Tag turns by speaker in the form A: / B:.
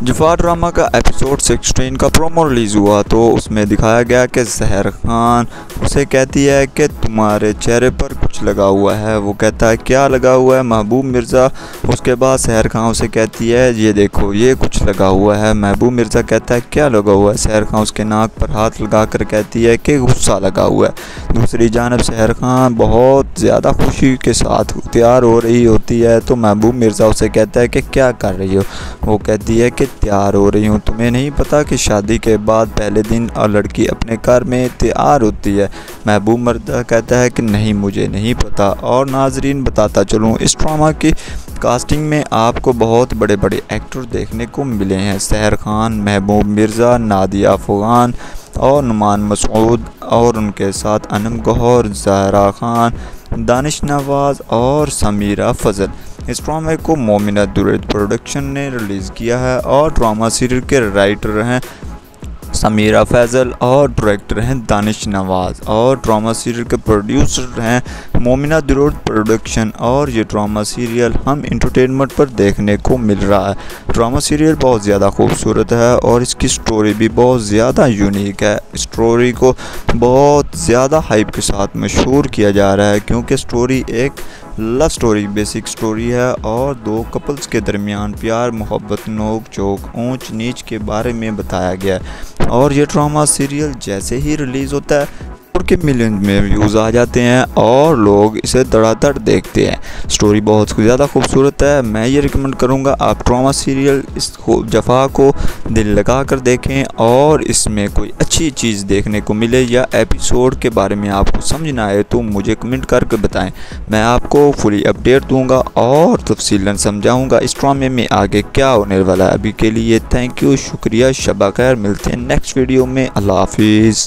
A: जफा drama का episode 16 का promo release हुआ तो उसमें दिखाया गया कि जहर खान उसे कहती है कि तुम्हारे चेहरे पर कुछ लगा हुआ है। वो कहता है, क्या लगा हुआ है? महबूब मिर्ज़ा उसके बाद सहर खां उसे कहती है, ये देखो, ये कुछ लगा हुआ है। महबूब मिर्ज़ा कहता है, क्या लगा हुआ है? सहर खां उसके नाक पर हाथ लगा कर कहती है कि गुस्सा लगा हुआ है। दूसरी जानब सहर खां बहुत ज़्यादा खुशी के साथ तैयार हो रही होती है तो महबूब मिर्ज़ा उसे कहता है कि, क्या कर रही हो? वो कहती है कि, तैयार हो रही हूँ। तुम्हें नहीं पता कि शादी के बाद पहले दिन और लड़की अपने घर में तैयार होती है? महबूब मर्दा कहता है कि, नहीं, मुझे नहीं पता और नाजरीन बताता चलूँ, इस ड्रामा की कास्टिंग में आपको बहुत बड़े बड़े एक्टर देखने को मिले हैं। सहर खान, महबूब मिर्ज़ा, नादिया अफ़गान और नुमान मसूद और उनके साथ अनम गौहर, जहरा खान, दानिश नवाज़ और समीरा फजल। इस ड्रामे को मोमिना दुरैद प्रोडक्शन ने रिलीज़ किया है और ड्रामा सीरियल के राइटर हैं समीरा फैज़ल और डायरेक्टर हैं दानिश नवाज़ और ड्रामा सीरियल के प्रोड्यूसर हैं मोमिना दुरोड प्रोडक्शन और ये ड्रामा सीरियल हम इंटरटेनमेंट पर देखने को मिल रहा है। ड्रामा सीरियल बहुत ज़्यादा खूबसूरत है और इसकी स्टोरी भी बहुत ज़्यादा यूनिक है। स्टोरी को बहुत ज़्यादा हाइप के साथ मशहूर किया जा रहा है क्योंकि स्टोरी एक लव स्टोरी बेसिक स्टोरी है और दो कपल्स के दरमियान प्यार, मोहब्बत नोक चोक ऊंच नीच के बारे में बताया गया और ये ड्रामा सीरियल जैसे ही रिलीज़ होता है के मिलियन में व्यूज़ आ जाते हैं और लोग इसे धड़ाधड़ देखते हैं। स्टोरी बहुत ज़्यादा खूबसूरत है। मैं ये रिकमेंड करूँगा आप ड्रामा सीरियल इस जफ़ा को दिल लगा कर देखें और इसमें कोई अच्छी चीज़ देखने को मिले या एपिसोड के बारे में आपको समझना आए तो मुझे कमेंट करके बताएँ। मैं आपको फुली अपडेट दूँगा और तफसीला समझाऊँगा इस ड्रामे में आगे क्या होने वाला है। अभी के लिए थैंक यू शुक्रिया शबा खैर मिलते हैं नेक्स्ट वीडियो में। अल्लाह हाफिज़।